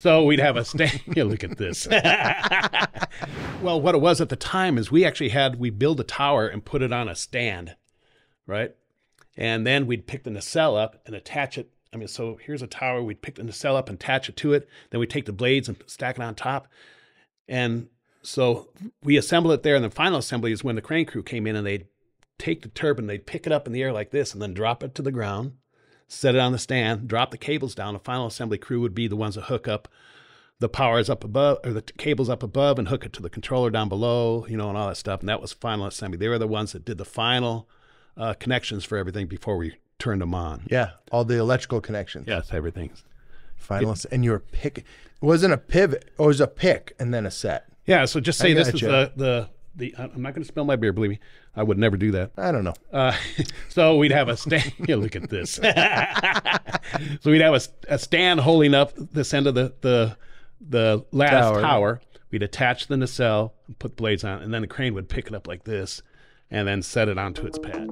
So we'd have a stand. yeah, look at this. well, what it was at the time is we actually had we build a tower and put it on a stand, right? And then we'd pick the nacelle up and attach it. I mean, so here's a tower. We'd pick the nacelle up and attach it to it. Then we take the blades and stack it on top. And so we assemble it there. And the final assembly is when the crane crew came in and they'd take the turbine, they'd pick it up in the air like this and then drop it to the ground, set it on the stand, drop the cables down. The final assembly crew would be the ones that hook up the powers up above or the cables up above and hook it to the controller down below, you know, and all that stuff. And that was final assembly. They were the ones that did the final uh, connections for everything before we turned them on. Yeah, all the electrical connections. Yes, everything. Final, and you were pick. It wasn't a pivot. It was a pick and then a set. Yeah. So just say this is gotcha. the the the. I'm not going to spill my beer. Believe me, I would never do that. I don't know. Uh, so we'd have a stand. yeah, look at this. so we'd have a, a stand holding up this end of the the the last Tower. tower. We'd attach the nacelle and put blades on, and then the crane would pick it up like this, and then set it onto its pad.